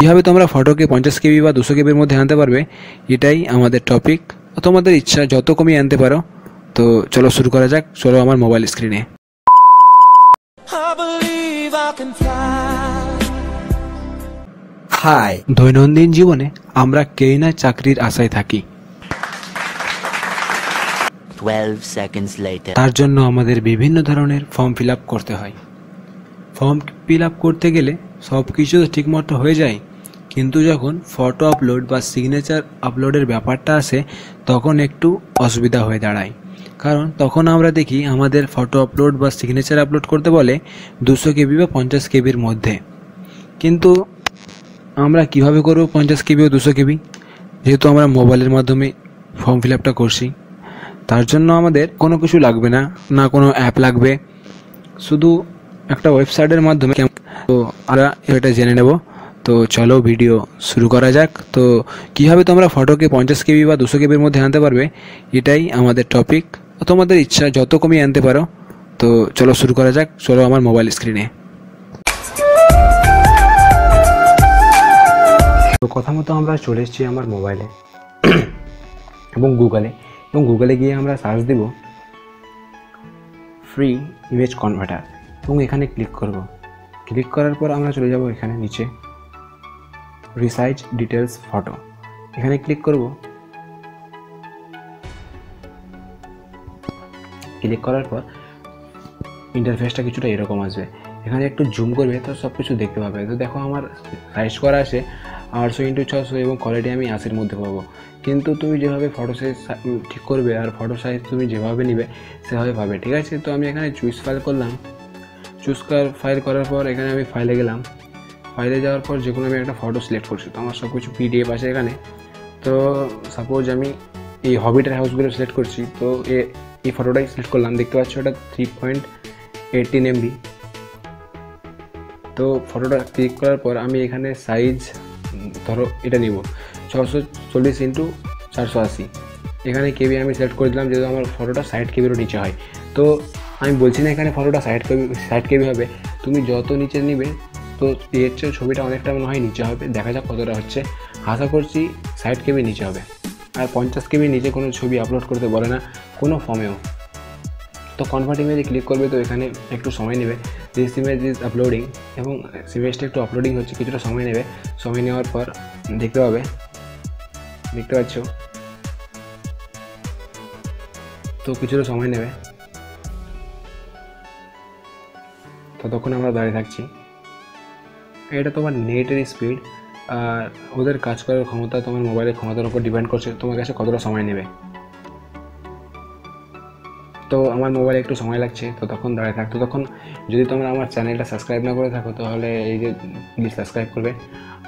কীভাবে তোমরা ফটোকে পঞ্চাশ কেবি বা দুশো কেবির মধ্যে আনতে পারবে এটাই আমাদের টপিক তোমাদের ইচ্ছা যত কমিয়ে আনতে পারো তো চলো শুরু করা যাক। চলো আমার মোবাইল স্ক্রিনে. হাই দৈনন্দিন জীবনে আমরা কেই না চাকরির আশায় থাকি? 12 seconds later. তার জন্য আমাদের বিভিন্ন ধরনের ফর্ম ফিল আপ করতে হয়। ফর্ম ফিল আপ করতে গেলে সব কিছু তো ঠিকমতো হয়ে যায়। কিন্তু যখন ফটো আপলোড বা সিগনেচার আপলোডের ব্যাপারটা আসে, তখন একটু অসুবিধা হয়ে দাঁড়ায়। কারণ তখন আমরা দেখি আমাদের ফটো আপলোড বা সিগনেচার আপলোড করতে বলে দুশো কেবি বা পঞ্চাশ কেবির মধ্যে। কিন্তু আমরা কীভাবে করব পঞ্চাশ কেবি ও দুশো কেবি? যেহেতু আমরা মোবাইলের মাধ্যমে ফর্ম ফিল আপটা করছি। তার জন্য আমাদের কোনো কিছু লাগবে না না কোনো অ্যাপ লাগবে। শুধু একটা ওয়েবসাইটের মাধ্যমে তো আমরা এটা জেনে নেব। তো চলো ভিডিও শুরু করা যাক। তো কীভাবে তোমরা ফটোকে পঞ্চাশ কেবি বা দুশো কেবির মধ্যে আনতে পারবে, এটাই আমাদের টপিক তোমাদের ইচ্ছা, যত কমিয়ে আনতে পারো, তো চলো শুরু করা যাক। চলো আমার মোবাইল স্ক্রিনে তো কথা মতো আমরা চলে এসেছি আমার মোবাইলে এবং গুগলে এবং গুগলে গিয়ে আমরা সার্চ দেব ফ্রি ইমেজ কনভার্টার এবং এখানে ক্লিক করব। ক্লিক করার পর আমরা চলে যাব এখানে নিচে। রিসাইজ ডিটেলস ফটো এখানে ক্লিক করব। ক্লিক করার পর ইন্টারফেসটা কিছুটা এরকম আসবে। এখানে একটু জুম করবে তো সব কিছু দেখতে পাবে। তো দেখো আমার সাইজ করা আছে, আটশো ইন্টু ছশো এবং কোয়ালিটি আমি আশির মধ্যে পাবো। কিন্তু তুমি যেভাবে ফটো সাইজ ঠিক করবে আর ফটো সাইজ তুমি যেভাবে নিবে সেভাবে পাবে। ঠিক আছে? তো আমি এখানে চুজ ফাইল করলাম। চুজ ফাইল করার পর এখানে আমি ফাইলে গেলাম। ফাইলে যাওয়ার পর যে কোনো আমি একটা ফটো সিলেক্ট করছি। তো আমার সব কিছু পিডিএফ আছে এখানে। তো সাপোজ আমি এই হবিটার হাউসগুলো সিলেক্ট করছি, তো এই ফটোটাই সিলেক্ট করলাম। দেখতে পাচ্ছ এটা থ্রি পয়েন্ট এইটিন এমবি তো ফটোটা ক্লিক করার পর আমি এখানে সাইজ ধরো এটা নিব। ছশো চল্লিশ ইন্টু চারশো আশি। এখানে কেবি আমি সিলেক্ট করে দিলাম, যেহেতু আমার ফটোটা ষাট কেবিরও নিচে হয়। তো আমি বলছি না এখানে ফটোটা ষাট কেবি ষাট কেবি হবে। তুমি যত নিচে নিবে, তো এর চেয়ে ছবিটা অনেকটা মনে হয় নিচে হবে। দেখা যাক কতটা হচ্ছে। আশা করছি সাইড কেবি নিচে হবে। আর পঞ্চাশ কেবি নিচে কোনো ছবি আপলোড করতে বলে না, কোনো ফর্মেও তো কনভার্ট ইমেজে ক্লিক করবে তো এখানে একটু সময় নেবে। দিস ইমেজ ইজ আপলোডিং এবং ইমেজটা একটু আপলোডিং হচ্ছে, কিছুটা সময় নেবে। সময় নেওয়ার পর দেখতে পাবে। দেখতে পাচ্ছ? তো কিছুটা সময় নেবে। ততক্ষণ আমরা দাঁড়িয়ে থাকছি। এটা তোমার নেটের স্পিড আর ওদের কাজ করার ক্ষমতা তোমার মোবাইলের ক্ষমতার উপর ডিপেন্ড করছে, তোমার কাছে কতটা সময় নেবে। তো আমার মোবাইলে একটু সময় লাগছে, তো তখন দাঁড়িয়ে থাকতো তখন যদি তোমরা আমার চ্যানেলটা সাবস্ক্রাইব না করে থাকো, তাহলে এই যে প্লিজ সাবস্ক্রাইব করবে,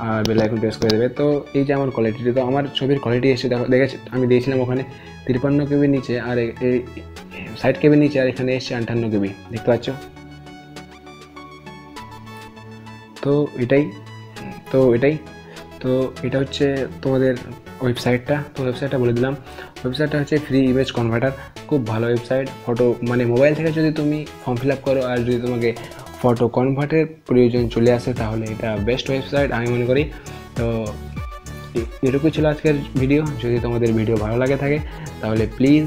আর বেল আইকন প্রেস করে দেবে। তো এই যে আমার কোয়ালিটি তো আমার ছবির কোয়ালিটি এসে দেখো, দেখেছি, আমি দিয়েছিলাম ওখানে তিপ্পান্ন কেবির নিচে, আর এই ষাট কেবির নিচে, আর এখানে এসছে আটান্ন কেবি, দেখতে পাচ্ছ? তো এটাই তো এটাই। তো এটা হচ্ছে তোমাদের ওয়েবসাইটটা, তো ওয়েবসাইটটা বলে দিলাম। ওয়েবসাইটটা হচ্ছে ফ্রি ইমেজ কনভার্টার খুব ভালো ওয়েবসাইট। ফটো মানে মোবাইল থেকে যদি তুমি ফর্ম ফিল আপ করো আর যদি তোমাকে ফটো কনভার্টের প্রয়োজন চলে আসে, তাহলে এটা বেস্ট ওয়েবসাইট আমি মনে করি। তো এটুকুই ছিল আজকের ভিডিও যদি তোমাদের ভিডিও ভালো লাগে থাকে, তাহলে প্লিজ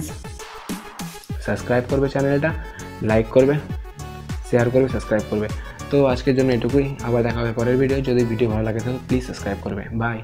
সাবস্ক্রাইব করবে চ্যানেলটা লাইক করবে শেয়ার করবে সাবস্ক্রাইব করবে। তো আজকের জন্য এটুকুই। আবার দেখা হবে পরের ভিডিও যদি ভিডিও ভালো লাগে তাহলে প্লিজ সাবস্ক্রাইব করবে। বাই